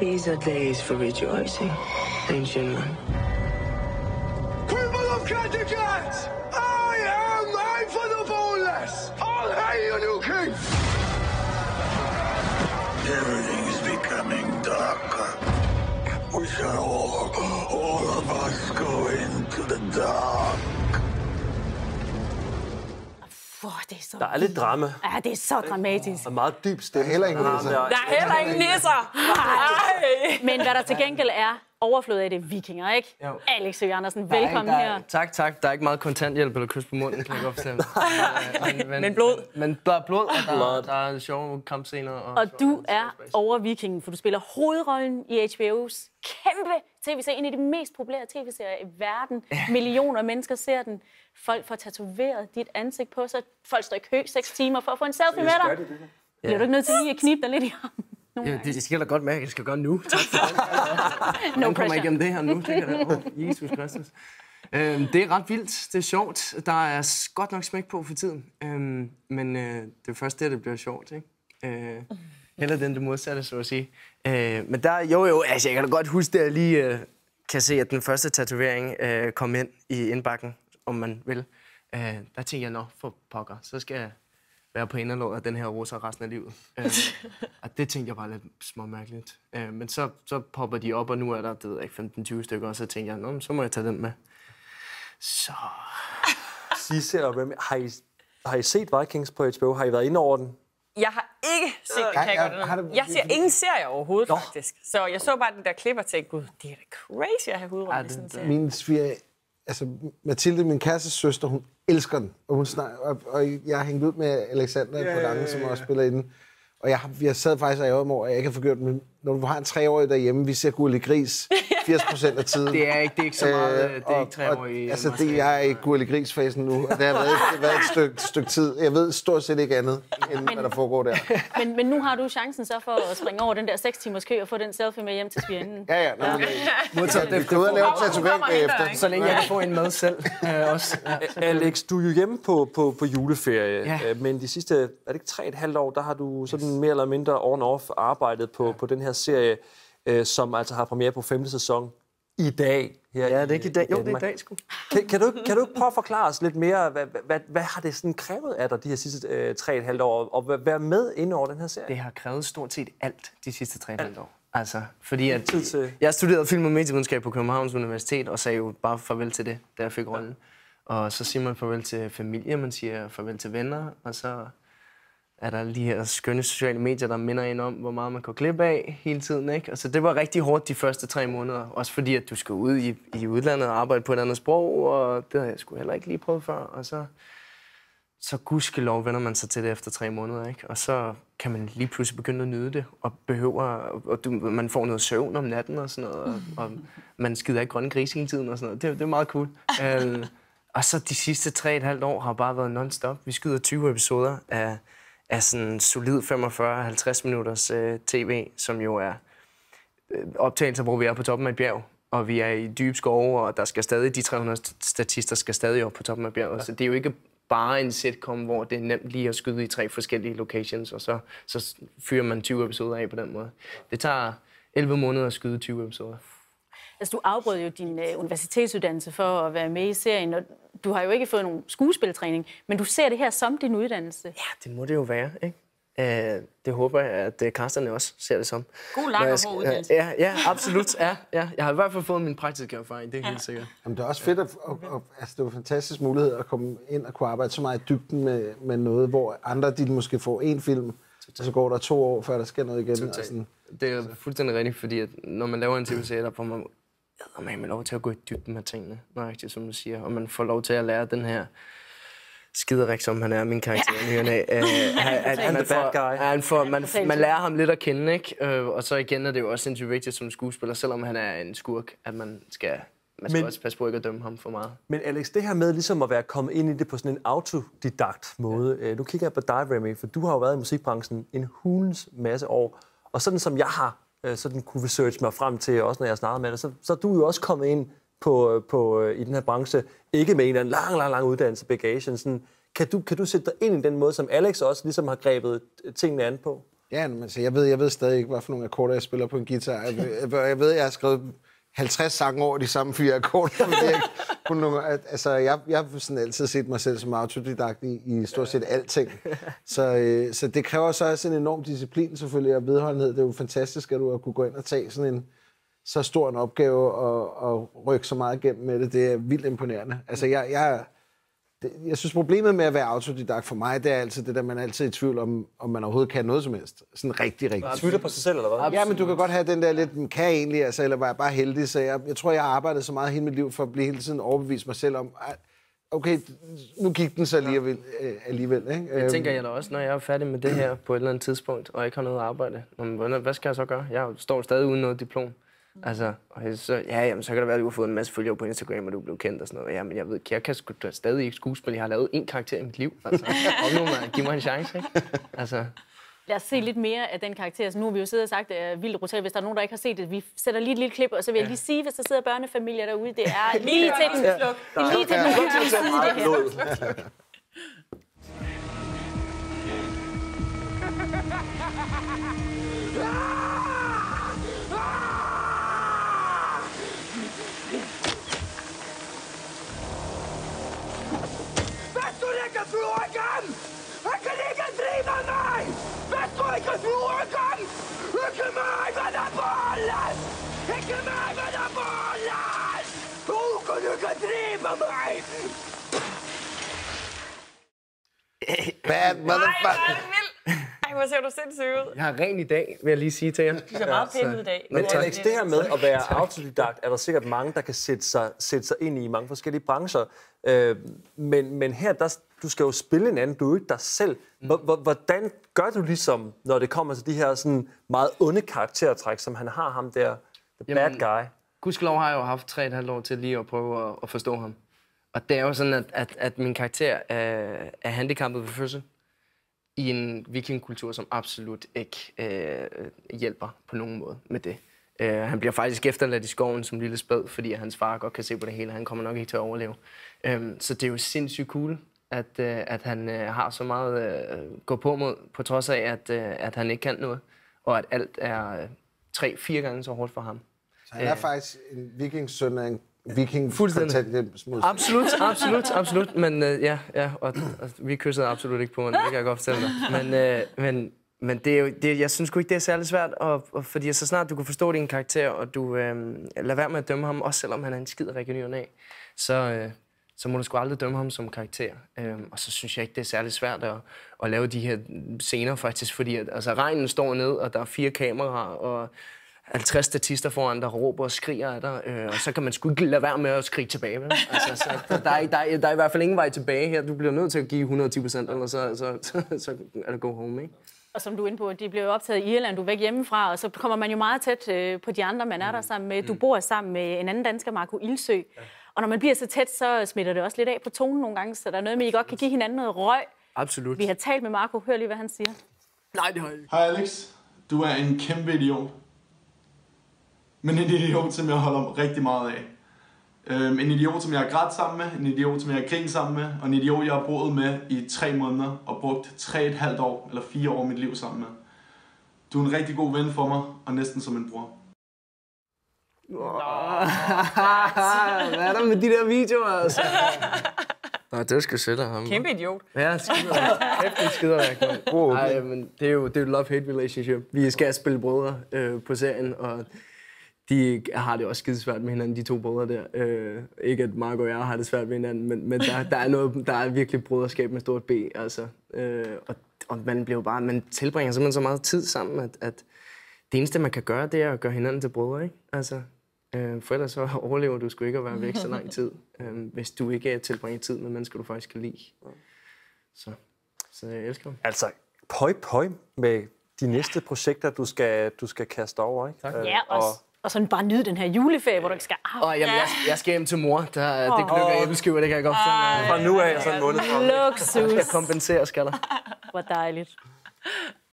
These are days for rejoicing, ancient one. People of Connecticut! I am mine for the boneless! All hail your new king! Everything is becoming darker. We shall all, all of us go into the dark. Fuh, det er så Der er lidt drama. Ja, det er så dramatisk. Og meget dyb stemme. heller ingen nisser. Der, Der er heller ingen nisser. Ej. Men hvad der til gengæld er overflod af, det er vikinger, ikke? Jo. Alex Høgh Andersen, Der er velkommen ikke- der her. er- Tak, tak. Der er ikke meget kontanthjælp eller kys på munden, kan jeg godt forstemme. men, men, Men blod. Men der er blod, og der, der er sjove kampscener. Og, Og du er over vikingen, for du spiller hovedrollen i HBO's kæmpe tv-serie. En af de mest populære tv-serier i verden. Millioner af mennesker ser den. Folk får tatoveret dit ansigt på sig. Folk står i kø 6 timer for at få en selfie med dig. Bliver du ikke nødt til lige at knibe dig lidt i armen? Ja, det, det skal jeg da godt mærke, at jeg skal gøre nu. Tak for det. No kommer igennem det her nu. Det kan da, oh, Jesus Kristus. Øhm, det er ret vildt. Det er sjovt. Der er godt nok smæk på for tiden. Øhm, men øh, det er først det, det bliver sjovt. Ikke? Øh, heller den det modsatte, så at sige. Øh, men der, jo jo, altså jeg kan da godt huske, at jeg lige øh, kan se, at den første tatovering øh, kom ind i indbakken, om man vil. Øh, der tænkte jeg, nå, for pokker, så skal jeg være på inderlåret af den her rosa resten af livet. Øh, og det tænkte jeg var lidt småmærkeligt. Øh, men så, så popper de op, og nu er der, det ved jeg ikke, 15-20 stykker, og så tænkte jeg, nå, så må jeg tage den med. Så... Sisse og Remy, har I, har I set Vikings på HBO? Har I været inde over den? Jeg har Ja, kan jeg ja, godt har du- Jeg ser ingen serier overhovedet, faktisk. Så jeg så bare den der klip og tænkte, gud, det er da crazy at have Ja, i sådan en. Min sviger, altså Mathilde, min kærestes søster, hun elsker den. Og, hun snak, og, og jeg har hængt ud med Alexander ja, på gange, som også spiller i den. Og jeg, har, jeg sad faktisk og ærgerede mig over, at jeg ikke har forgjort men når du har en treårig derhjemme, vi ser Gurli Gris 80 procent af tiden. Det er ikke, det er ikke så meget, øh, det er og- ikke tre år i... Altså, det, jeg er i Gurli Gris-fasen nu, og det har været, det har været et stykke, stykke tid. Jeg ved stort set ikke andet, end hvad der foregår der. Men, men nu har du chancen så for at springe over den der 6 timers kø og få den selfie med hjem til svigerinde. Ja, ja. Nå, men, Modtaget vi skal ud og lave tatovering bagefter. Så længe jeg kan få en med selv. Øh, også. Ja. Alex, du er jo hjemme på, på, på juleferie, Ja. ja. men de sidste, er det ikke tre et halvt år, der har du sådan mere eller mindre on-off arbejdet på, på den her serie, øh, som altså har premiere på femte sæson i dag. Her Ja, det er ikke i dag. Jo, det er i Danmark. dag, sgu. Kan, kan, du, kan du ikke prøve at forklare os lidt mere, hvad, hvad, hvad, har det sådan krævet af dig de her sidste øh, tre et halvt år, og hvad- være med inde over den her serie? Det har krævet stort set alt de sidste tre et år. Altså, fordi at, Tid til- jeg studerede film- og medievidenskab på Københavns Universitet, og sagde jo bare farvel til det, da jeg fik rollen. Og så siger man farvel til familie, man siger farvel til venner, og så er der lige de her skønne sociale medier, der minder en om, hvor meget man går glip af hele tiden. Ikke? Altså, det var rigtig hårdt de første tre måneder, også fordi at du skal ud i, i udlandet og arbejde på et andet sprog, og det havde jeg sgu heller ikke lige prøvet før. Og så, så gudskelov vender man sig til det efter tre måneder, ikke? Og så kan man lige pludselig begynde at nyde det, og behøver, og du, man får noget søvn om natten og sådan noget, og, og man skider ikke grønne grise hele tiden og sådan noget. Det, det er meget cool. uh, og så de sidste tre og et halvt år har bare været non-stop. Vi skyder 20 episoder af, af sådan solid 45-50 minutters uh, tv, som jo er øh, optagelser, hvor vi er på toppen af et bjerg, og vi er i dybe skove, og der skal stadig, de 300 statister skal stadig op på toppen af bjerget. Så det er jo ikke bare en sitcom, hvor det er nemt lige at skyde i tre forskellige locations, og så, så fyrer man 20 episoder af på den måde. Det tager 11 måneder at skyde 20 episoder. Altså, du afbrød jo din øh, universitetsuddannelse for at være med i serien, og du har jo ikke fået nogen skuespiltræning, men du ser det her som din uddannelse. Ja, det må det jo være, ikke? Uh, det håber jeg, at uh, kasterne også ser det som. God lang og hård uddannelse. Ja, ja, absolut. Ja, ja. Jeg har i hvert fald fået min praktiske erfaring, det er helt sikkert. Jamen, det er også fedt, at, at, at altså, det er en fantastisk mulighed at komme ind og kunne arbejde så meget i dybden med, med noget, hvor andre de måske får en film, og så går der to år, før der sker noget igen. Og sådan. Det er fuldstændig rigtigt, fordi at når man laver en tv-serie, der får man man med lov til at gå i dybden med tingene, nøjagtigt som du siger, og man får lov til at lære den her skiderik, som han er, min karakter, ja. ny af, øh, at, at bad får, han får, man, man lærer ham lidt at kende, ikke? Øh, og så igen er det jo også sindssygt vigtigt som skuespiller, selvom han er en skurk, at man skal, man skal Men- også passe på ikke at dømme ham for meget. Men Alex, det her med ligesom at være kommet ind i det på sådan en autodidakt måde. Ja. Nu kigger jeg på dig, Remy, for du har jo været i musikbranchen en hulens masse år. Og sådan som jeg har øh, sådan kunne research mig frem til, også når jeg snakkede med dig, så, så er du jo også kommet ind på, øh, på, øh, i den her branche, ikke med en eller anden lang, lang, lang uddannelse bagagen. Sådan, kan, du, kan du sætte dig ind i den måde, som Alex også ligesom har grebet øh, tingene an på? Ja, men altså, jeg ved, jeg ved stadig ikke, hvad for nogle akkorder jeg spiller på en guitar. Jeg, ved- jeg, jeg ved, jeg har skrevet 50 sange over de samme fire akkorder. Hun, altså, jeg, jeg har sådan altid set mig selv som autodidakt i, i stort set alting. Så, øh, så det kræver så også en enorm disciplin selvfølgelig, og vedholdenhed. Det er jo fantastisk, at du har kunne gå ind og tage sådan en så stor en opgave og, og rykke så meget igennem med det. Det er vildt imponerende. Altså, jeg, jeg, det, jeg synes, problemet med at være autodidakt for mig, det er altid det der, man er altid i tvivl om, om man overhovedet kan noget som helst. Sådan rigtig, rigtig. Tvivler på sig selv, eller hvad? Ja, men du kan godt have den der lidt, "Men kan jeg egentlig, altså, eller var jeg bare heldig? Så jeg, jeg tror, jeg har arbejdet så meget hele mit liv for at blive hele tiden overbevist mig selv om, "Ej, okay, nu gik den så alligevel. Øh, alligevel ikke? Det Øhm, tænker jeg da også, når jeg er færdig med det her på et eller andet tidspunkt, og ikke har noget arbejde. Hvad skal jeg så gøre? Jeg står stadig uden noget diplom. Altså, og så, ja, jamen, så kan det være, at du har fået en masse følgere på Instagram, og du er blevet kendt og sådan noget. Ja, men jeg ved, jeg kan sgu da stadig ikke skuespille. Jeg har lavet én karakter i mit liv. Altså, kom nu, man. Giv mig en chance, ikke? Altså, Lad os se lidt mere af den karakter. Så nu har vi jo siddet og sagt, at uh, Vildt Rotal, hvis der er nogen, der ikke har set det, vi sætter lige et lille klip, og så vil jeg lige sige, hvis der sidder børnefamilier derude, det er lige til den, det er lige til den igen! Jeg kan ikke drive mig! Hvis du ikke flyver igen! Ikke mig, hvad der bolles! Ikke mig, hvad der bolles! Du kan ikke drive mig! Bad motherfucker. Hvor ser du sindssygt ud. jeg har ren i dag, vil jeg lige sige til jer. Du ser meget pæn ud i dag. Men er Alex, det her med at være autodidakt, er der sikkert mange, der kan sætte sig, sætte sig ind i mange forskellige brancher. Øh, men, men her, der, du skal jo spille en anden, du er jo ikke dig selv. Hvor- Hvordan gør du ligesom, når det kommer til de her sådan meget onde karaktertræk, som han har ham der, the bad guy? Gudskelov har jeg jo haft tre og et halvt år til lige at prøve at, at forstå ham. Og det er jo sådan, at, at, at min karakter er, er handicappet ved fødsel i en vikingkultur, som absolut ikke øh, hjælper på nogen måde med det. Øh, han bliver faktisk efterladt i skoven som lille spæd, fordi hans far godt kan se på det hele. Han kommer nok ikke til at overleve. Øh, så det er jo sindssygt cool, at, øh, at han øh, har så meget øh, gå på mod, på trods af, at, øh, at han ikke kan noget. Og at alt er øh, tre-fire gange så hårdt for ham. Så han er faktisk en vikingssøn af en viking Fuldstændig. Absolut, absolut, absolut. Men øh, ja, ja og, og vi kyssede absolut ikke på hende, det kan jeg godt fortælle dig. Men, øh, men, men det er jo, det, jeg synes ikke, det er særlig svært, og, og, fordi så snart du kan forstå din karakter, og du øh, lader være med at dømme ham, også selvom han er en skid og næ, så, øh, så må du sgu aldrig dømme ham som karakter. Øh, og så synes jeg ikke, det er særlig svært at, at lave de her scener faktisk, fordi at, altså, regnen står ned, og der er fire kameraer, og 50 statister foran, der råber og skriger af dig, øh, og så kan man sgu ikke lade være med at skrige tilbage. Vel? Altså, så, der, der, er, der, er, der er i hvert fald ingen vej tilbage her. Du bliver nødt til at give 110 procent, eller så, så, så, så er det go home, ikke? Og som du er inde på, de bliver jo optaget i Irland, du er væk hjemmefra, og så kommer man jo meget tæt øh, på de andre, man er der sammen med. Du bor sammen med en anden dansker, Marco Ildsø. Og når man bliver så tæt, så smitter det også lidt af på tonen nogle gange, så der er noget med, at I godt kan give hinanden noget røg. Absolut. Vi har talt med Marco. Hør lige, hvad han siger. Nej, det har jeg ikke. Hej Alex, du er en kæmpe idiot. Men en idiot, som jeg holder rigtig meget af. Øhm, en idiot, som jeg har grædt sammen med, en idiot, som jeg har grint sammen med, og en idiot, jeg har boet med i tre måneder og brugt tre et halvt år eller fire år af mit liv sammen med. Du er en rigtig god ven for mig, og næsten som en bror. Hvad er der med de der videoer, altså? Nå, det er sgu sødt af ham. Kæmpe idiot. Ja, skider. Kæft, det skider mand. Nej, men det er jo det er jo love-hate relationship. Vi skal spille brødre øh, på serien, og de har det også skide svært med hinanden, de to brødre der. Øh, ikke at Mark og jeg har det svært med hinanden, men, men der, der, er noget, der er virkelig broderskab med stort B, altså. Øh, og, og man bliver bare, man tilbringer simpelthen så meget tid sammen, at, at det eneste, man kan gøre, det er at gøre hinanden til brødre, ikke? Altså, øh, for ellers så overlever du sgu ikke at være væk så lang tid, øh, hvis du ikke tilbringer tid med mennesker, du faktisk kan lide. Så, så jeg elsker dem. Altså, pøj pøj med de næste projekter, du skal, du skal kaste over, ikke? Tak. Ja, og, og sådan bare nyde den her juleferie, hvor du ikke skal... Ah, Og jamen, jeg, jeg skal hjem til mor. Der, det knykker æbleskiver, det kan jeg godt finde. Fra nu af, så en måned frem. Jeg luksus. skal kompensere, skal der. Hvor dejligt.